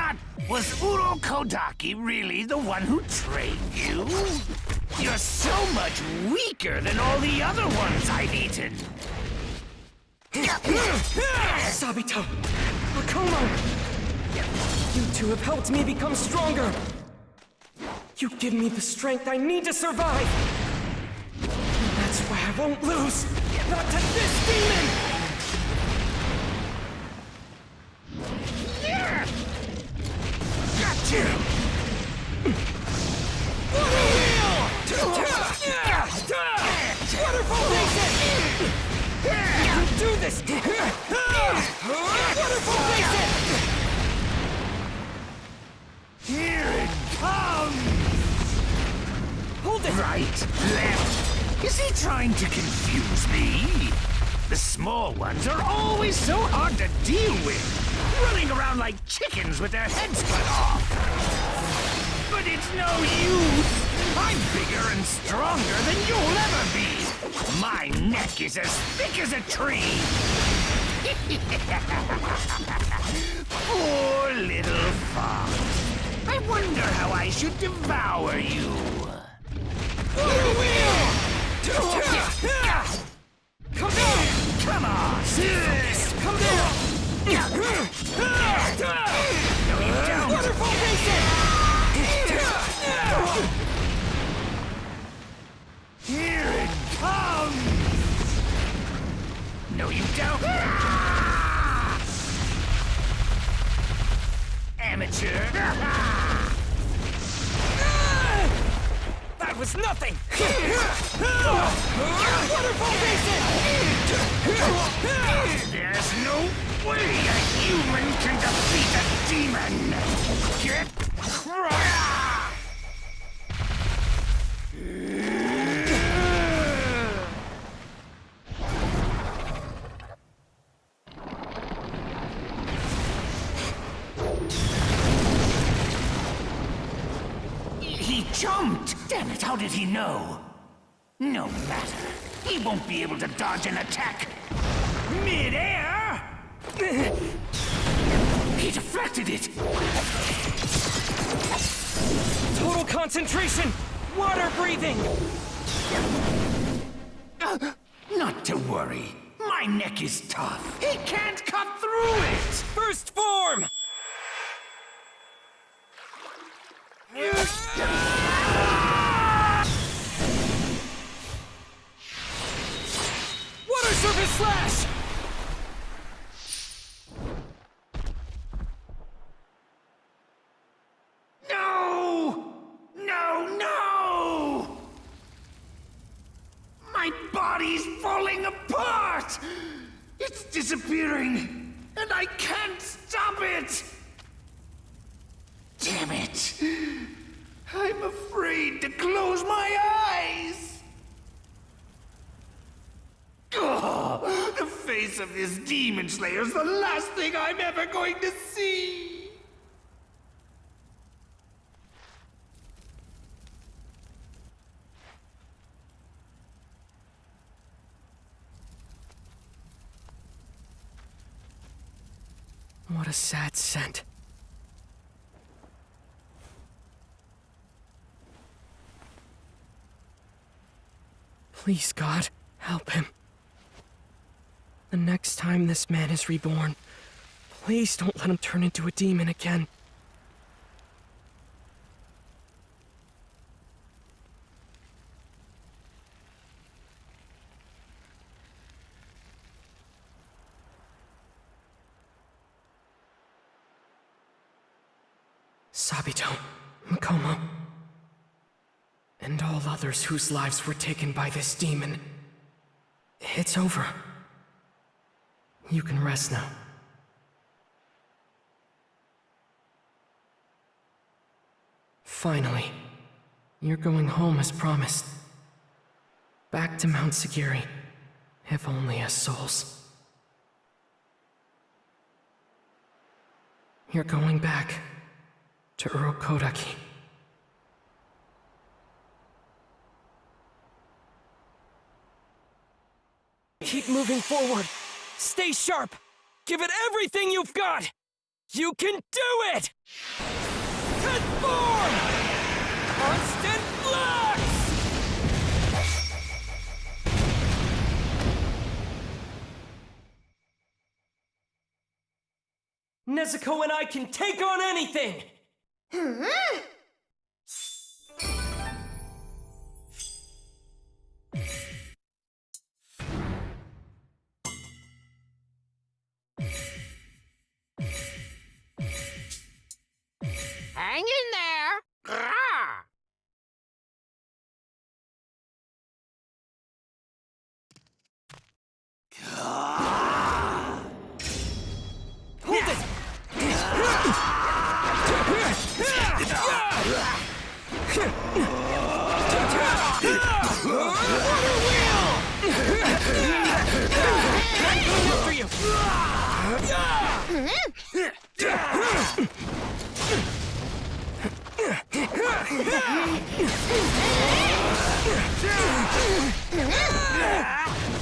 not. Was Urokodaki really the one who trained you? You're so much weaker than all the other ones I've eaten. Sabito! Makomo! You two have helped me become stronger! You give me the strength I need to survive! And that's why I won't lose! Not to this demon! Do this! Here it comes! Right, left. Is he trying to confuse me? The small ones are always so hard to deal with, running around like chickens with their heads cut off. It's no use. I'm bigger and stronger than you'll ever be. My neck is as thick as a tree. Poor little fox. I wonder how I should devour you. Come down! Come on! Come down! Comes! No, you don't! Amateur! That was nothing! Waterfall Basin! There's no way a human can defeat a demon! Get crushed! Jumped! Damn it, how did he know? No matter. He won't be able to dodge an attack. Mid-air? He deflected it! Total concentration! Water breathing! Uh, not to worry. My neck is tough. He can't cut through it! First form! Water surface slash! No! No, no! My body's falling apart! It's disappearing, and I can't stop it! Damn it! I'm afraid to close my eyes! Ugh, the face of this demon slayer is the last thing I'm ever going to see! What a sad scent. Please, God, help him. The next time this man is reborn, please don't let him turn into a demon again. Sabito, Makomo, and all others whose lives were taken by this demon. It's over. You can rest now. Finally, you're going home as promised. Back to Mount Sagiri, if only as souls. You're going back to Urokodaki. Keep moving forward. Stay sharp. Give it everything you've got. You can do it! Transform! Constant flux! Nezuko and I can take on anything! Hang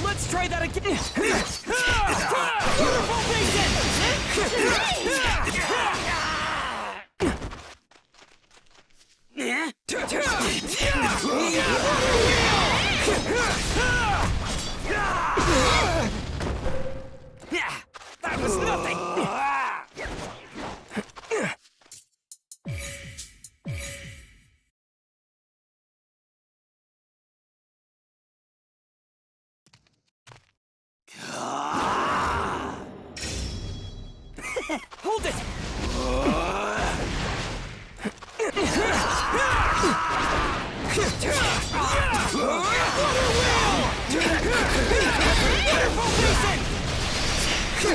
Let's try that again! Waterfall That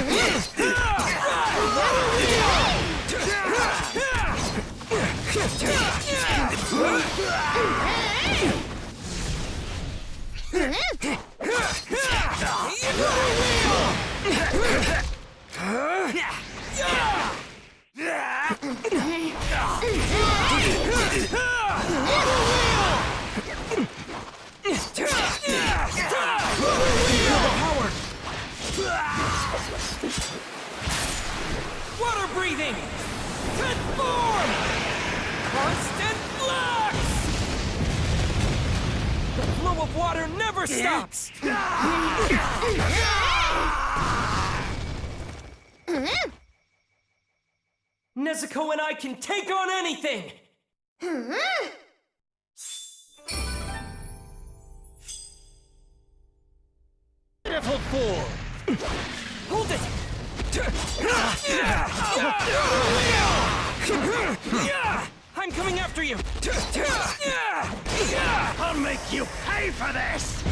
Water breathing! Transform! Constant flux! The flow of water never stops! Nezuko and I can take on anything! You! I'll make you pay for this.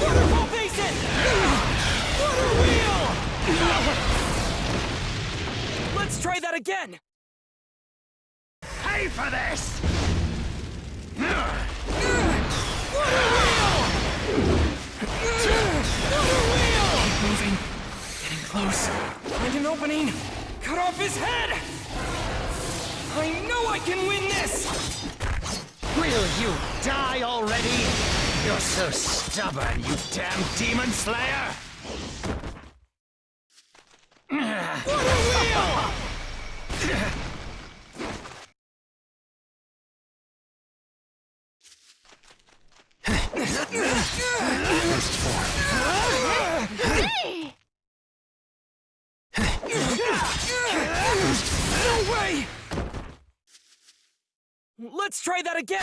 Waterfall Basin! Water Wheel! Let's try that again! Pay for this. Moving. Getting close. Find an opening. Cut off his head! I know I can win this! Will you die already? You're so stubborn, you damn demon slayer! No way! Let's try that again!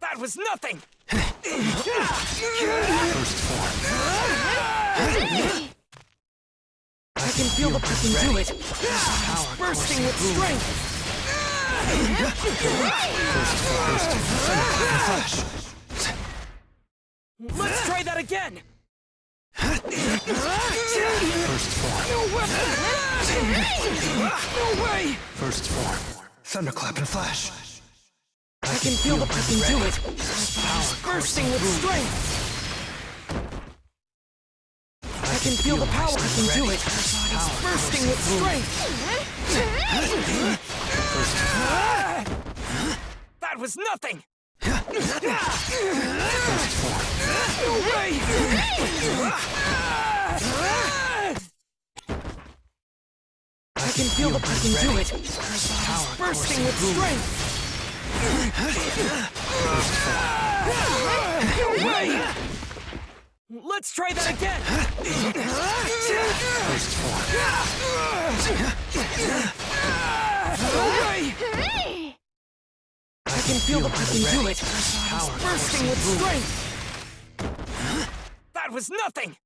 That was nothing! I can feel the can do it! It's bursting with strength! Let's try that again! No weapon! No way! First form. Thunderclap and flash. I can feel the can do it! It's bursting with strength! I can feel the power can do it! It's bursting with strength! That was nothing! I can feel the I can do it. Power Bursting with strength. Let's try that again. First form. I can feel the I can do it. Power Bursting with strength. That was nothing.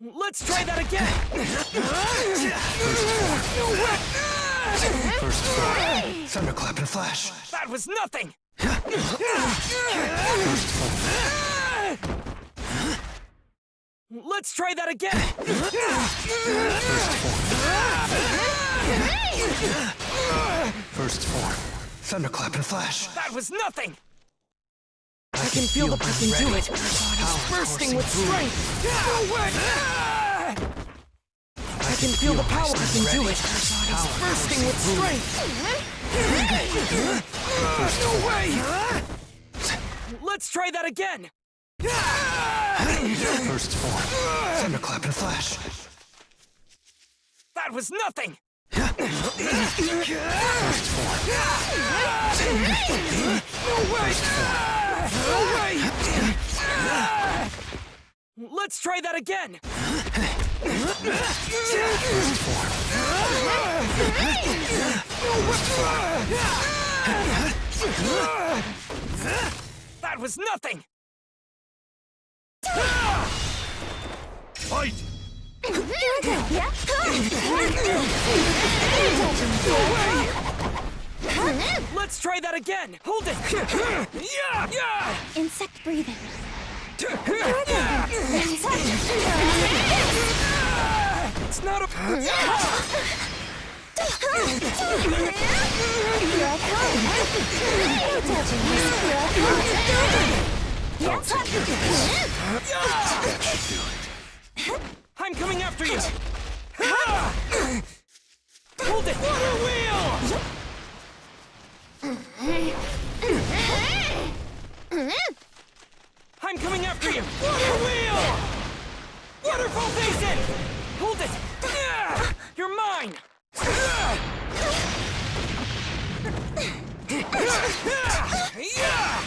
Let's try that again. First form. Thunderclap and flash. That was nothing. First form. Let's try that again. First form. Thunderclap and flash. That was nothing. I can feel the I can do it. Power Bursting with strength. No way! I can feel the power. I can do it. Bursting with strength. Ah! No way! Let's try that again. Ah! First form. Thunderclap and flash. That was nothing. First form. No way! No way! Let's try that again. First form. First form. That was nothing. Fight! Let's try that again. Hold it. Yeah, yeah. Insect breathing. It's not a. I'm coming after you. Hold it. Water wheel. I'm coming after you. Water wheel. Waterfall basin. Hold it. You're mine. Yeah.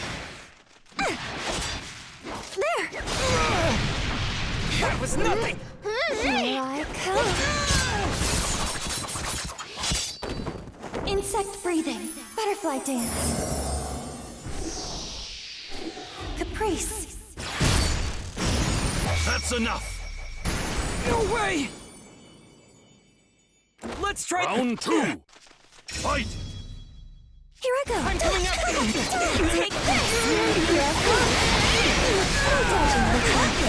That was nothing. Here I come. Insect breathing. Butterfly dance. Caprice. That's enough! No way. Let's try. Round two! Fight! Here I go. I'm coming after you. Take this. Here I come.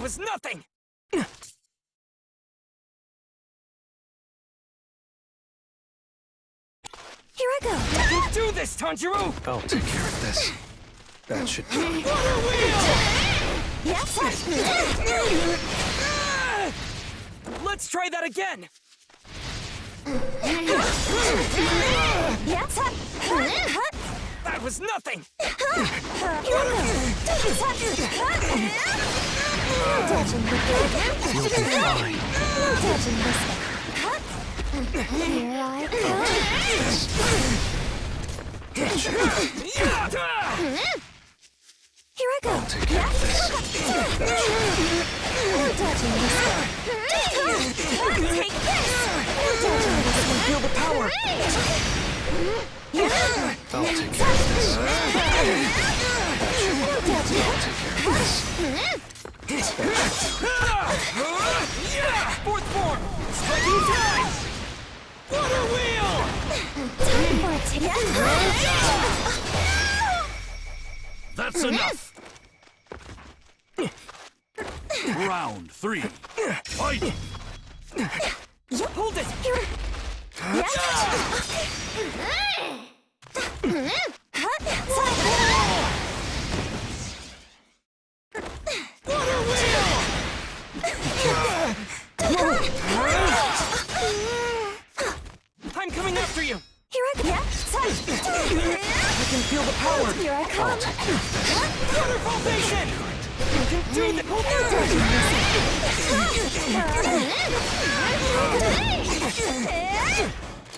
That was nothing. Here I go. You do this, Tanjiro. I'll take care of this. That should do. Water wheel. Yes. Let's try that again. Yes. That was nothing. Here I go. You'll be this. Here I go. Take care of this. No dodging this one. Take this. No dodging this. Feel the power. I'll take care of this. No dodging. Fourth form. Striking Tide. Water wheel. Time for a ticket. That's enough! Round three. Fight! Hold it. Here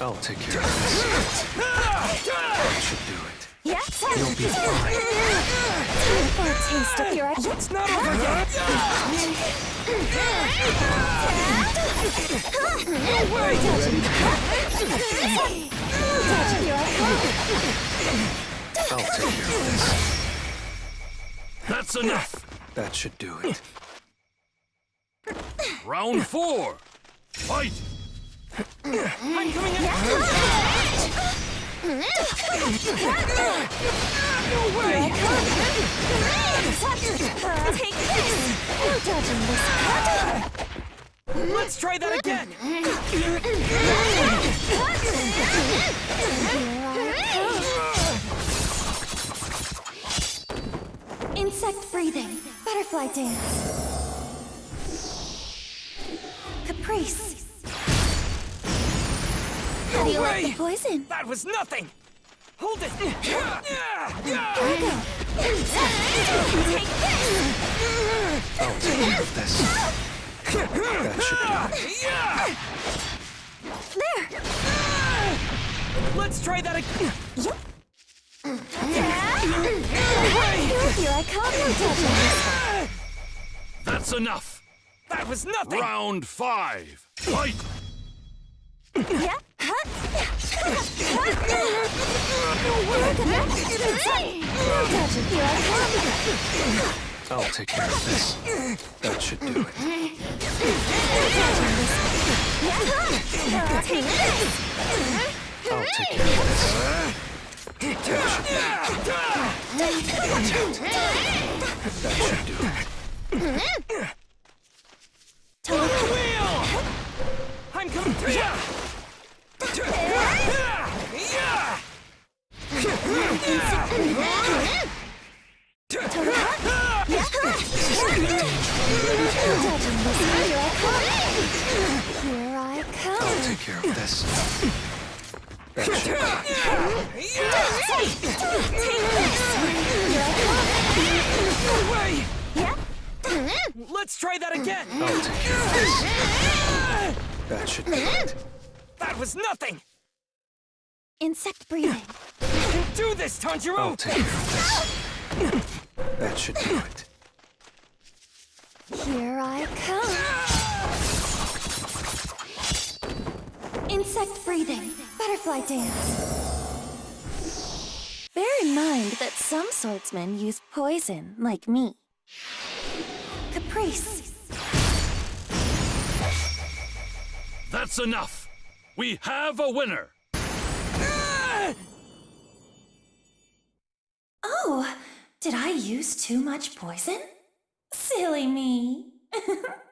I'll take care of this. That should do it. Yeah. You'll be fine. For a taste of your action. It's not over yet! I'll take care of this. That's enough. That should do it. Round four. Fight. I'm coming in! No way! Take this! Dodging this. Let's try that again! Insect breathing. Butterfly dance. Caprice. How do you like the poison? That was nothing! Hold it! We. Take this! I'll care this. That should do it. There! Let's try that again! Here I come. No. That's enough. That was nothing! Round five. Fight. Yeah. Huh? No dodging. Here I come. I'll take care of this. That should do it. I'll take care of this. That should do it. That should do it. Totally. Wheel! I'm coming through! Here I come. I'll take care of this. That should do it. No way! Yeah? Let's try that again! I'll take care of this. That should do it. That was nothing! Insect breathing. Do this, I'll take care of this. That should do it. Here I come. Insect breathing. Butterfly dance. Bear in mind that some swordsmen use poison, like me. Caprice. That's enough. We have a winner. Oh, did I use too much poison? Silly me.